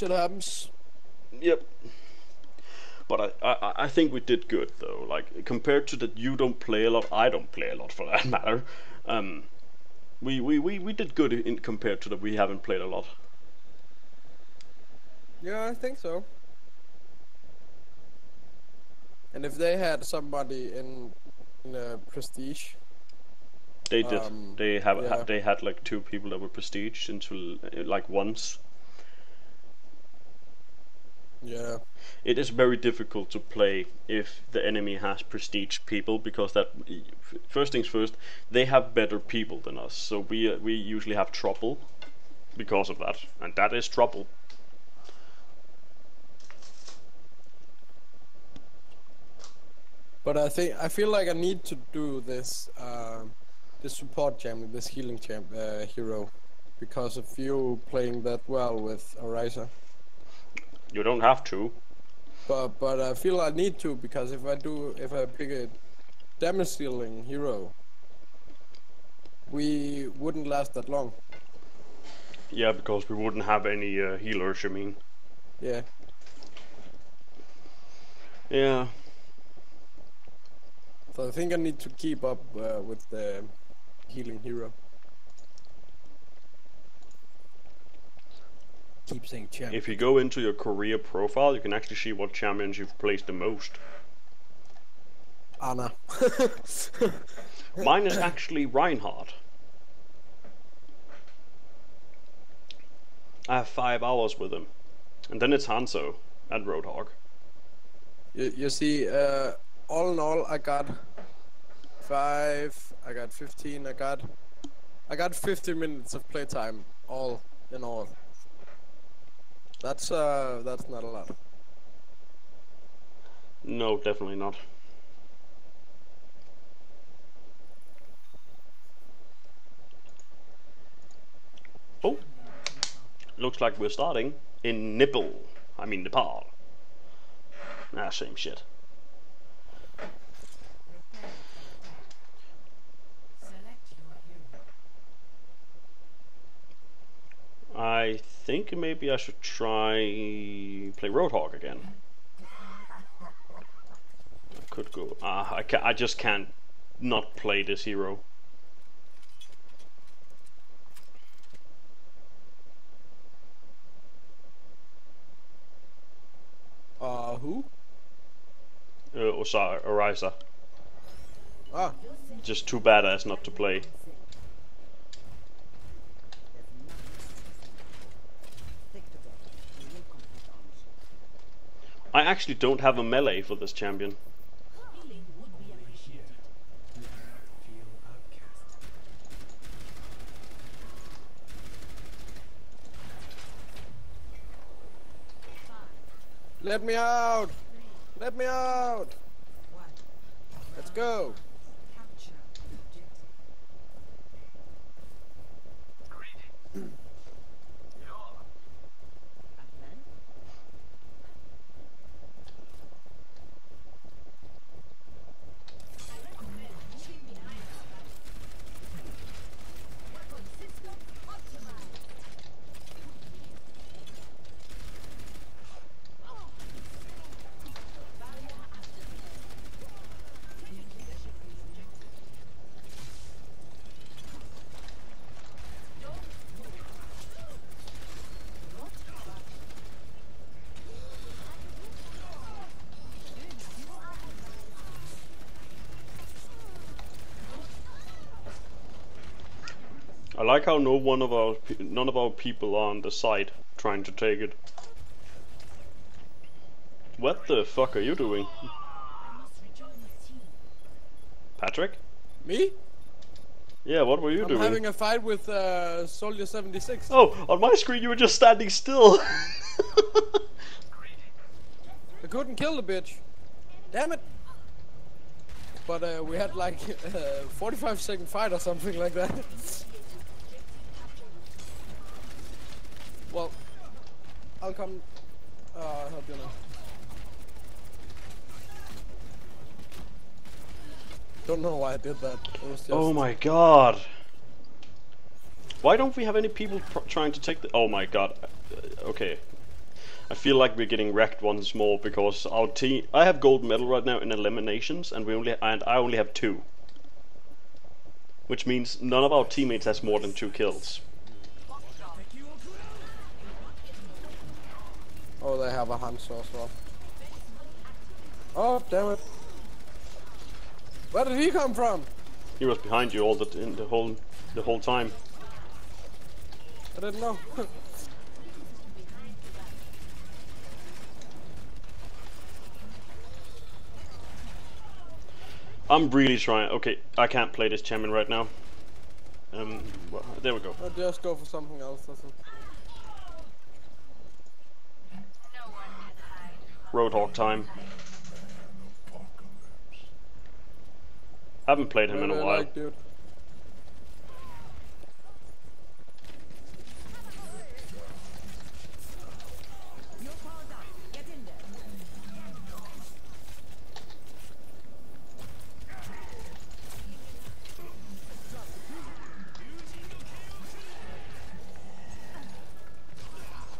Shit happens. Yep. But I, I, I think we did good though. Like compared to that, you don't play a lot. I don't play a lot for that matter. Um, we, we, we, we did good in compared to that. We haven't played a lot. Yeah, I think so. And if they had somebody in in a prestige, They did. Um, they have yeah. ha- they had like two people that were prestige into uh, like once. Yeah, It is very difficult to play if the enemy has prestige people because that first things first they have better people than us. So we uh, we usually have trouble because of that and that is trouble. But I think I feel like I need to do this uh, this support champion, this healing champ uh, hero, because of you playing that well with Orisa. You don't have to But but I feel I need to because if I do if I pick a damage dealing hero, we wouldn't last that long. yeah because we wouldn't have any uh, healers you mean Yeah. yeah So I think I need to keep up uh, with the healing hero. Keep saying champ. if you go into your career profile you can actually see what champions you've placed the most Anna. mine is actually Reinhardt I have five hours with him and then it's Hanzo and Roadhog you, you see, uh, all in all, I got five. I got fifteen. I got, I got fifty minutes of playtime. All in all. That's uh, that's not a lot. No, definitely not. Oh, looks like we're starting in Nipple. I mean Nepal. Ah, same shit. I think maybe I should try play Roadhog again. I Could go. Ah, I ca I just can't not play this hero. Uh, who? Uh, Osa Orisa. Ah, Just too badass not to play. I actually don't have a melee for this champion. Let me out! Let me out! Let's go! Capture the objective. I like how no one of our none of our people are on the side trying to take it. What the fuck are you doing, Patrick? Me? Yeah, what were you doing? I'm having a fight with uh, Soldier 76. Oh, on my screen you were just standing still. I couldn't kill the bitch. Damn it. But uh, we had like a 45 second fight or something like that. well, I'll come. Uh, help you now. Don't know why I did that. Oh my god. Why don't we have any people trying to take the? Oh my god. Uh, okay. I feel like we're getting wrecked once more because our team. I have gold medal right now in eliminations, and we only and I only have two, which means none of our teammates has more than two kills. Oh, they have a Hanzo as well. Oh, damn it. Where did he come from? He was behind you all the in the whole the whole time. I didn't know. I'm really trying. Okay, I can't play this champion right now. Um, well, there we go. I'll just go for something else. That's it. Roadhog time. Haven't played him in a while. like.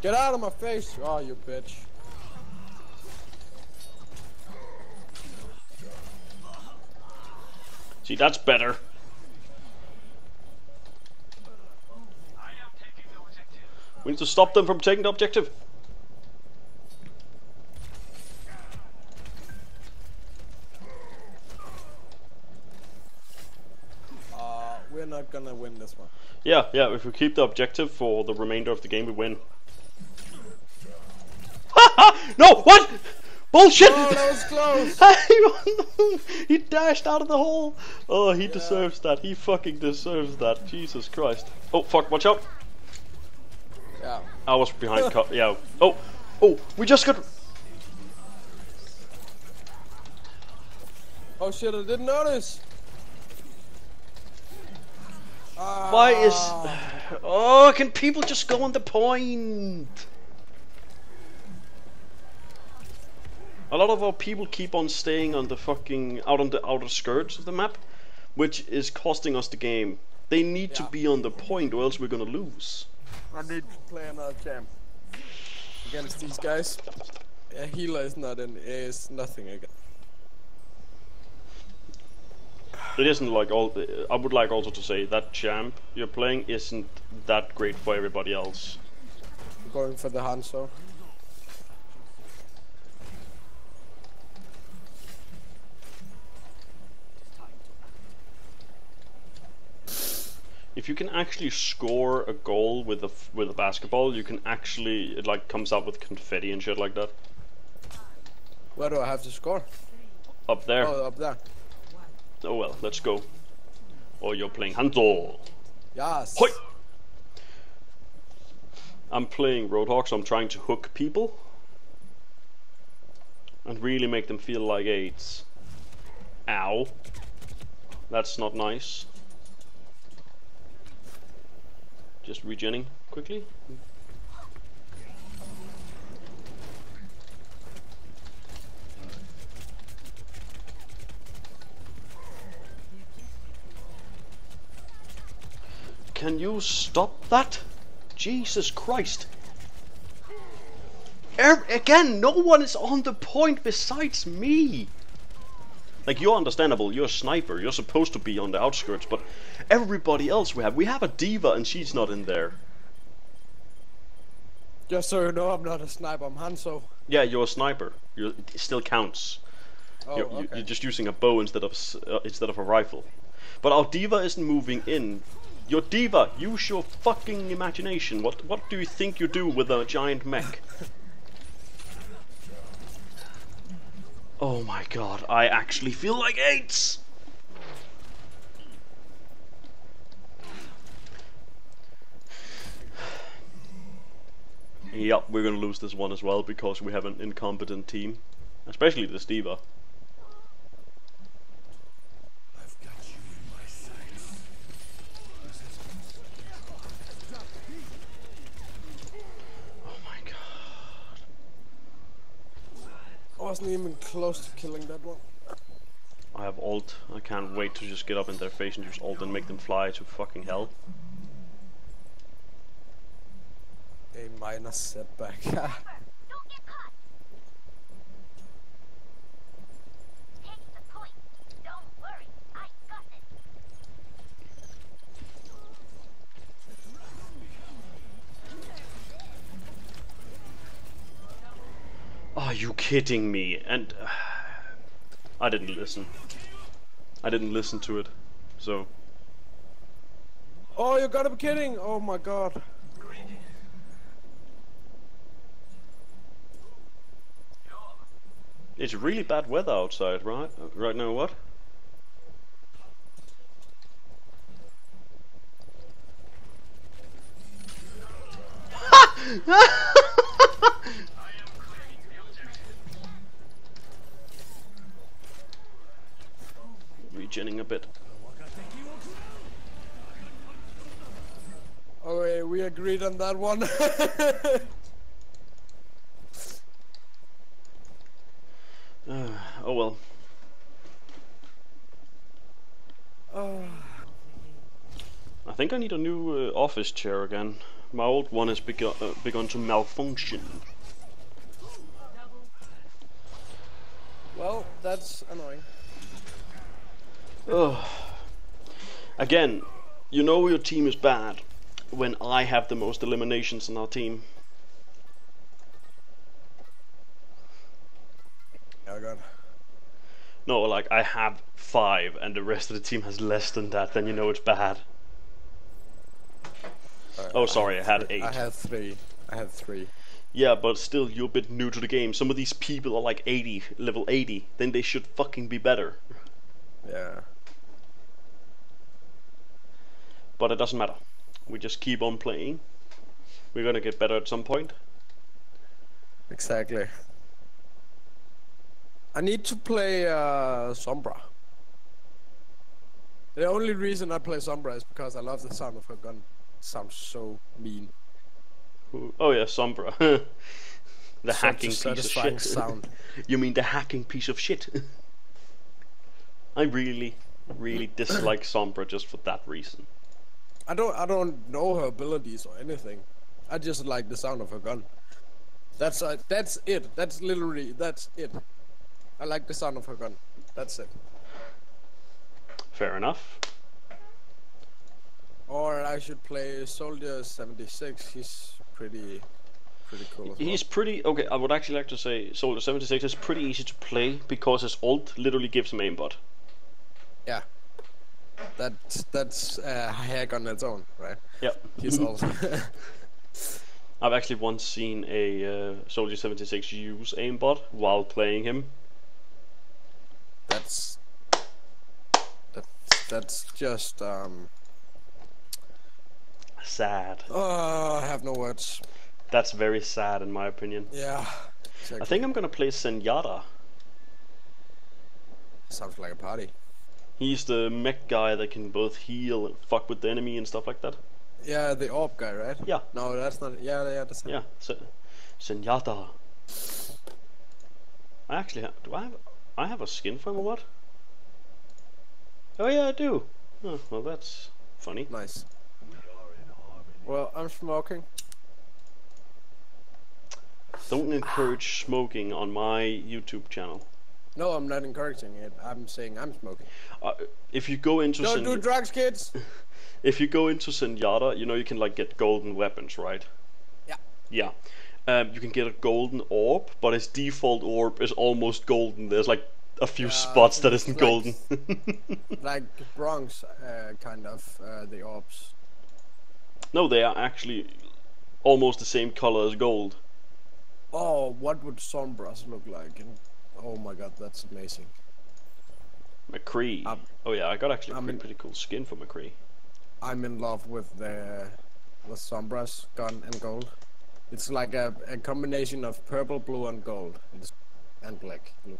Get out of my face! Oh, you bitch. See, that's better. We need to stop them from taking the objective. Uh, we're not gonna win this one. Yeah, yeah, if we keep the objective for the remainder of the game, we win. no, what? Bullshit! Oh, that was close! he dashed out of the hole. Oh, he deserves that. He fucking deserves that. Jesus Christ. Oh, fuck, watch out. yeah. I was behind cut. Yeah. Oh, oh, we just got. Oh shit, I didn't notice! Why is. Oh, can people just go on the point? A lot of our people keep on staying on the fucking out on the outer skirts of the map, which is costing us the game. They need to be on the point, or else we're gonna lose. I need to play another champ against these guys. A healer is not in is nothing again. It isn't like all. I would like also to say that champ you're playing isn't that great for everybody else. Going for the Hanzo. If you can actually score a goal with a with a basketball, you can actually it like comes out with confetti and shit like that. Where do I have to score? Up there. Oh, up there. Oh well, let's go. Or you're playing Hanzo. Yes. Hoi! I'm playing Roadhog, so I'm trying to hook people and really make them feel like AIDS. Ow. That's not nice. Just regenning quickly. Can you stop that? Jesus Christ. Er, again, no one is on the point besides me. Like, you're understandable, you're a sniper, you're supposed to be on the outskirts, but everybody else we have, we have a D.Va and she's not in there. Just so you know, I'm not a sniper. I'm Hanzo. Yeah, you're a sniper. You're, it still counts. Oh, You're, okay. you're just using a bow instead of uh, instead of a rifle. But our D.Va isn't moving in. Your D.Va, use your fucking imagination. What what do you think you do with a giant mech? oh my god, I actually feel like AIDS. Yep, we're gonna lose this one as well because we have an incompetent team. Especially the D.Va. Oh my god. I wasn't even close to killing that one. I have ult. I can't wait to just get up in their face and use ult and make them fly to fucking hell. A minor setback. you kidding me? And uh, I didn't listen. I didn't listen to it. So Oh, you gotta be kidding! Oh my god. it's really bad weather outside, right? Right now, what? Regenning a bit. Okay, we agreed on that one. oh well. oh. I think I need a new uh, office chair again. My old one has begun, uh, begun to malfunction. Well, that's annoying. Ugh. Again, you know your team is bad when I have the most eliminations in our team. Oh god. No, like I have five and the rest of the team has less than that, then you know it's bad. Alright, Oh, sorry, I had three- eight. I had three. I had three. Yeah, but still, you're a bit new to the game. Some of these people are like 80, level 80. Then they should fucking be better. Yeah. But it doesn't matter. We just keep on playing. We're gonna get better at some point. Exactly. I need to play uh, Sombra. The only reason I play Sombra is because I love the sound of her gun. sounds so mean. Oh yeah, Sombra. the Such hacking piece of shit. sound. you mean the hacking piece of shit? I really, really dislike Sombra just for that reason. I don't I don't know her abilities or anything. I just like the sound of her gun. That's uh, that's it. That's literally that's it. I like the sound of her gun. That's it. Fair enough. Or I should play Soldier 76. He's pretty pretty cool. He's pretty okay. I would actually like to say Soldier 76 is pretty easy to play because his ult literally gives him aimbot. well. yeah. That's that's a hack on its own, right? Yep. He's old. I've actually once seen a uh, Soldier 76 use aimbot while playing him. that's that's that's just um. Sad. Oh, I have no words. That's very sad in my opinion. Yeah. Exactly. I think I'm gonna play Zenyatta. sounds like a party. He's the mech guy that can both heal and fuck with the enemy and stuff like that. Yeah, the orb guy, right? Yeah. No, that's not. Yeah, yeah, that's Yeah, Se- Zenyatta. I actually have. Do I have? I have a skin for him or what? Oh yeah, I do. Oh, well, that's funny. nice. Well, I'm smoking. Don't encourage smoking on my YouTube channel. No, I'm not encouraging it. I'm saying I'm smoking. Uh, if you go into Don't Sen- do drugs, kids. if you go into Zenyatta, you know you can like get golden weapons, right? Yeah. Yeah. Um, you can get a golden orb, but his default orb is almost golden. There's like a few Yeah, spots that it's isn't like- golden. like bronze, uh, kind of uh, the orbs. no, they are actually almost the same color as gold. Oh, what would Sombras look like? And, oh my god, that's amazing. McCree. Um, oh yeah, I got actually a I'm pretty, in- pretty cool skin for McCree. I'm in love with the with Sombras gun and gold. It's like a, a combination of purple, blue, and gold. It's, and black. Blue.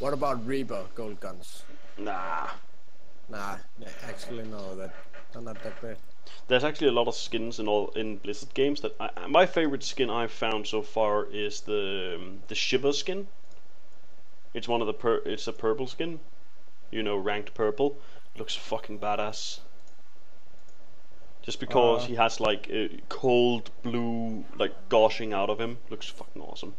What about Reaper gold guns? Nah. Nah, actually no, that they're not that great. There's actually a lot of skins in all in Blizzard games that I, my favorite skin I've found so far is the um, the Shiver skin. It's one of the pur- it's a purple skin, you know, ranked purple. Looks fucking badass. Just because Uh. he has like a cold blue like gushing out of him, looks fucking awesome.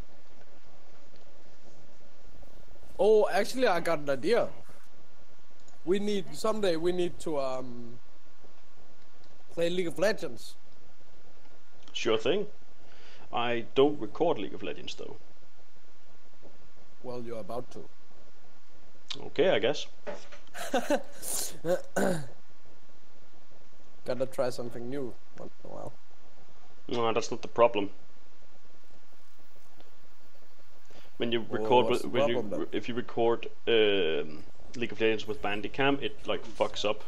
Oh, actually, I got an idea. We need someday we need to um play League of Legends. Sure thing. I don't record League of Legends though. Well, you're about to. Okay, I guess. Gotta try something new once in a while. No, that's not the problem. When you record, what's with, the when you then? if you record um, League of Legends with Bandicam, it like fucks up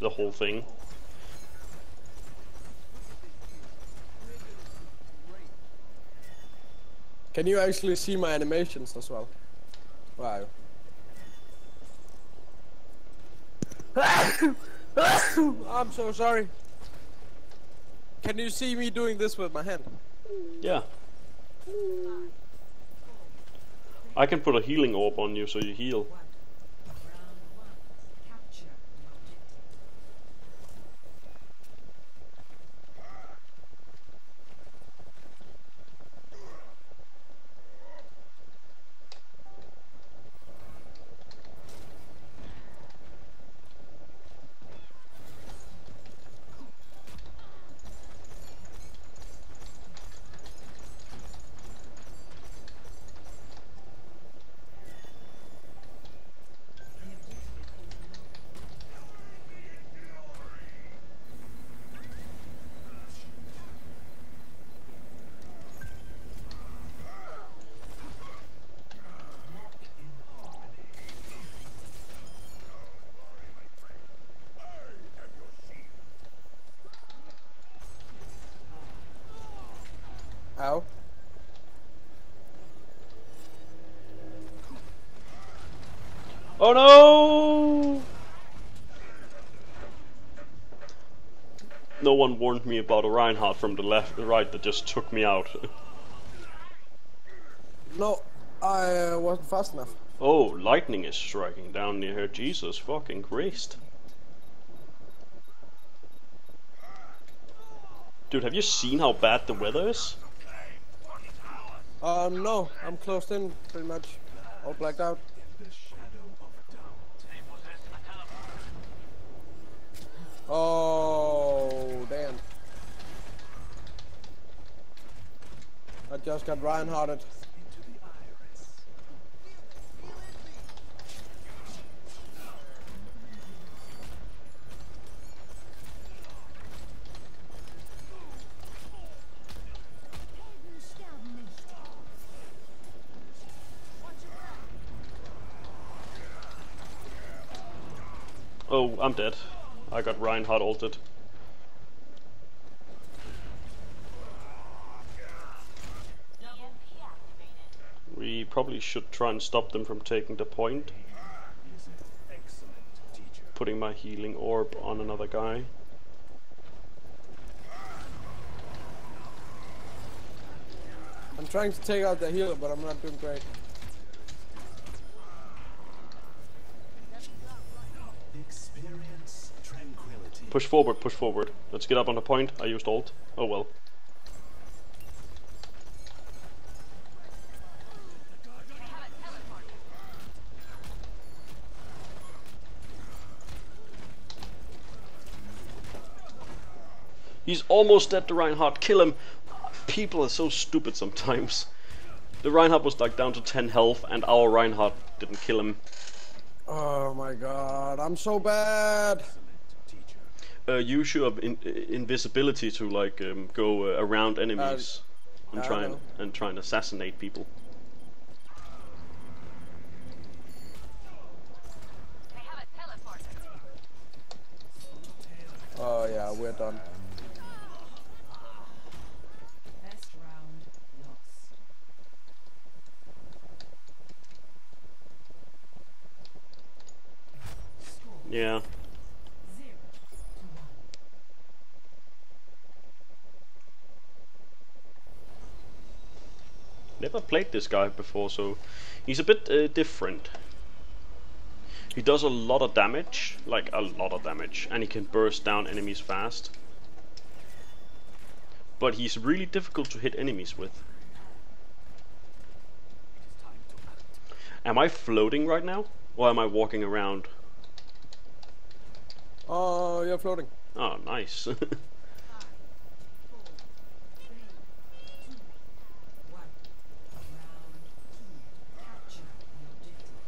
the whole thing. Can you actually see my animations as well? Wow. I'm so sorry. Can you see me doing this with my hand? Yeah. I can put a healing orb on you so you heal. One. Round one. Capture the objective. Ow. Oh no! No one warned me about a Reinhardt from the left, the right that just took me out. No, I uh, wasn't fast enough. oh, lightning is striking down near here. Jesus fucking Christ. Dude, have you seen how bad the weather is? Uh, no, I'm closed in pretty much. All blacked out. Oh, damn. I just got Reinhardted. Oh, I'm dead. I got Reinhardt ulted. We probably should try and stop them from taking the point. Putting my healing orb on another guy. I'm trying to take out the healer, but I'm not doing great. Experience tranquility. Push forward, push forward. Let's get up on the point. I used ult. Oh well. He's almost dead, the Reinhardt. Kill him. People are so stupid sometimes. The Reinhardt was like down to 10 health, and our Reinhardt didn't kill him. Oh my god, I'm so bad. uh, use your in- invisibility to like um, go uh, around enemies and try and, and try and assassinate people. Oh yeah, we're done. Best round lost. Yeah. Zero to one. Never played this guy before, so he's a bit uh, different. He does a lot of damage, like a lot of damage, and he can burst down enemies fast. But he's really difficult to hit enemies with. Am I floating right now? Or am I walking around? Oh, you're floating. Oh, nice. One. Round two. Capture the objective.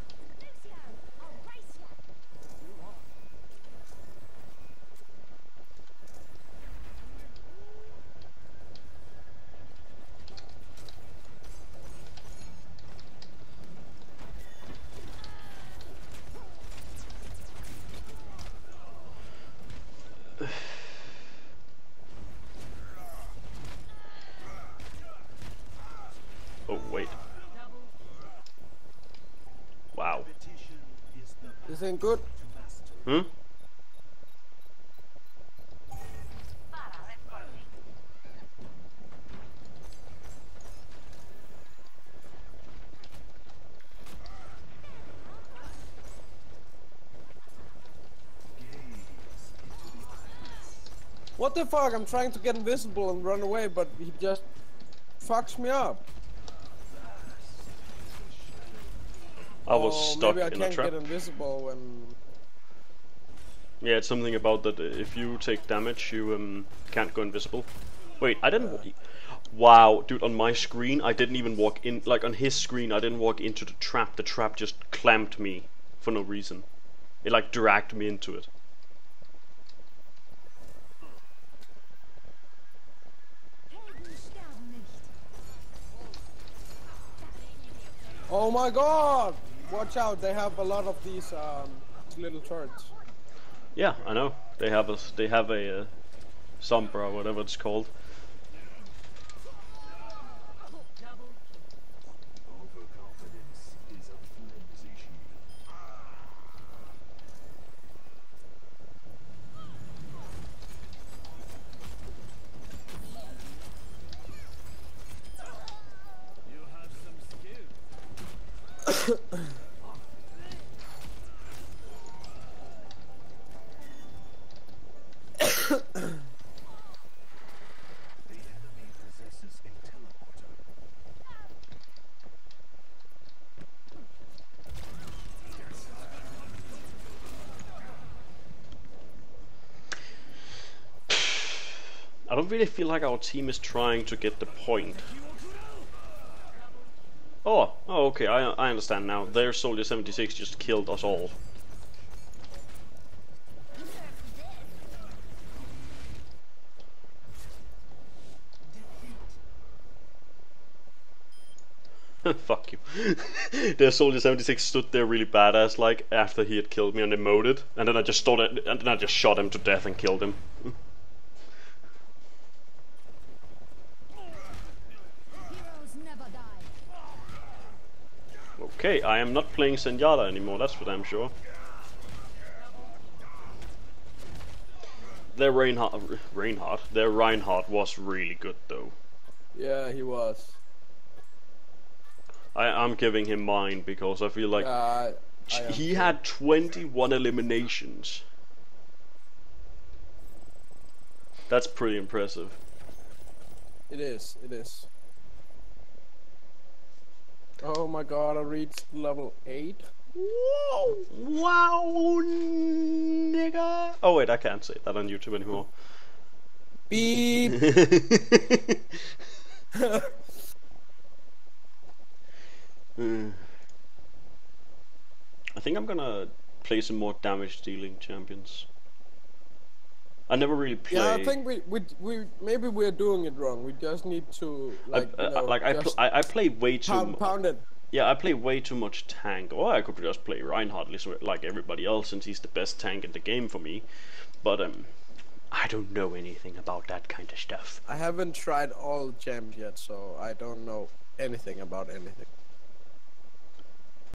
oh, wait. Wow. This ain't good. Hmm? What the fuck? I'm trying to get invisible and run away, but he just fucks me up. I was oh, stuck maybe I in a can't trap. get invisible. Yeah, it's something about that uh, if you take damage, you um, can't go invisible. Wait, I didn't. Wow, dude, on my screen, I didn't even walk in. Like on his screen, I didn't walk into the trap. The trap just clamped me for no reason. It like dragged me into it. Oh my god! Watch out, they have a lot of these um, little turrets. Yeah, I know. They have a, they have a uh, Sombra, whatever it's called. I don't really feel like our team is trying to get the point. Oh, okay, I, I understand now. Their Soldier 76 just killed us all. Fuck you. Their Soldier 76 stood there really badass like after he had killed me and emoted, and then I just started, and then I just shot him to death and killed him. Okay, I am not playing Zenyatta anymore, that's for damn sure. Their Reinhardt, Reinhardt, their Reinhardt was really good though. Yeah, he was. I, I'm giving him mine because I feel like Uh, I he too. had 21 eliminations. That's pretty impressive. It is, it is. Oh my god, I reached level 8. Whoa! Wow, nigga! Oh wait, I can't say that on YouTube anymore. Beep! I think I'm gonna play some more damage dealing champions. I never really play. yeah, I think we, we, we, maybe we're doing it wrong. We just need to, I, like, uh, you know, like I, pl- I, I play way too. pound, pound it. Yeah, I play way too much tank. Or I could just play Reinhardt like everybody else, since he's the best tank in the game for me. But um, I don't know anything about that kind of stuff. I haven't tried all champs yet, so I don't know anything about anything.